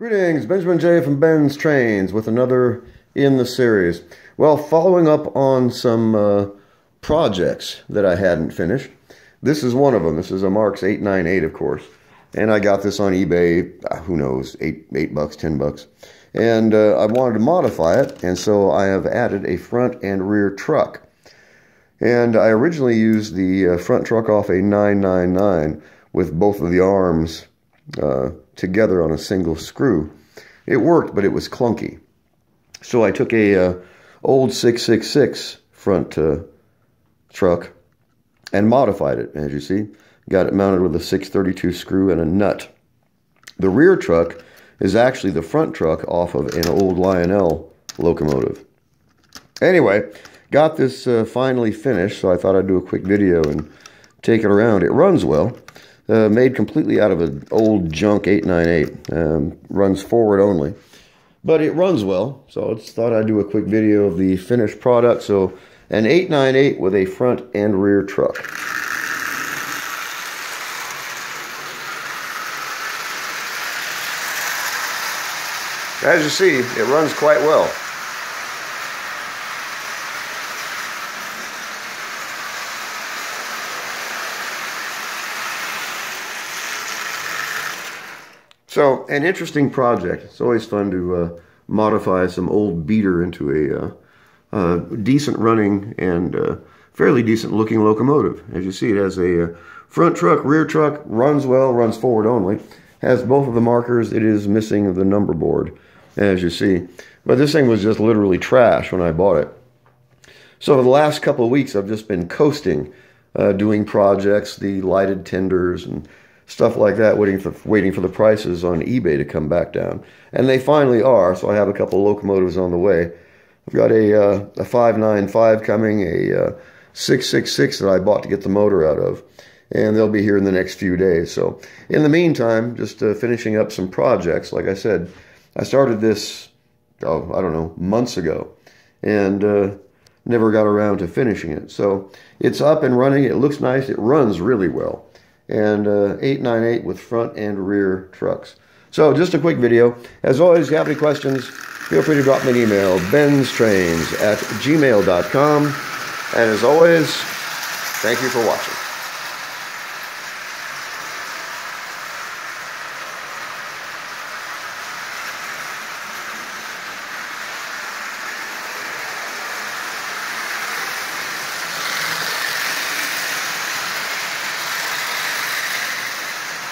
Greetings, Benjamin J from Benz Trainz with another in the series. Well, following up on some uh, projects that I hadn't finished. This is one of them. This is a Marx 898, of course. And I got this on eBay, uh, who knows, 8, eight bucks, 10 bucks. And uh, I wanted to modify it, and so I have added a front and rear truck. And I originally used the uh, front truck off a 999 with both of the arms uh, together on a single screw. It worked, but it was clunky. So I took a uh, old 666 front uh, truck and modified it, as you see. Got it mounted with a 632 screw and a nut. The rear truck is actually the front truck off of an old Lionel locomotive. Anyway, got this uh, finally finished, so I thought I'd do a quick video and take it around. It runs well uh, made completely out of an old junk 898. Um, runs forward only. But it runs well, so I just thought I'd do a quick video of the finished product. So an 898 with a front and rear truck. As you see, it runs quite well. So, an interesting project. It's always fun to uh, modify some old beater into a uh, uh, decent running and uh, fairly decent looking locomotive. As you see, it has a uh, front truck, rear truck, runs well, runs forward only. Has both of the markers. It is missing the number board, as you see. But this thing was just literally trash when I bought it. So for the last couple of weeks, I've just been coasting, uh, doing projects, the lighted tenders and stuff like that, waiting for waiting for the prices on eBay to come back down, and they finally are. So I have a couple locomotives on the way. I've got a uh, a five nine five coming, a uh, six six six that I bought to get the motor out of, and they'll be here in the next few days. So in the meantime, just uh, finishing up some projects. Like I said, I started this oh I don't know months ago, and uh, never got around to finishing it. So it's up and running. It looks nice. It runs really well and uh, 898 with front and rear trucks. So just a quick video. As always, if you have any questions, feel free to drop me an email, benztrainz at gmail.com. And as always, thank you for watching.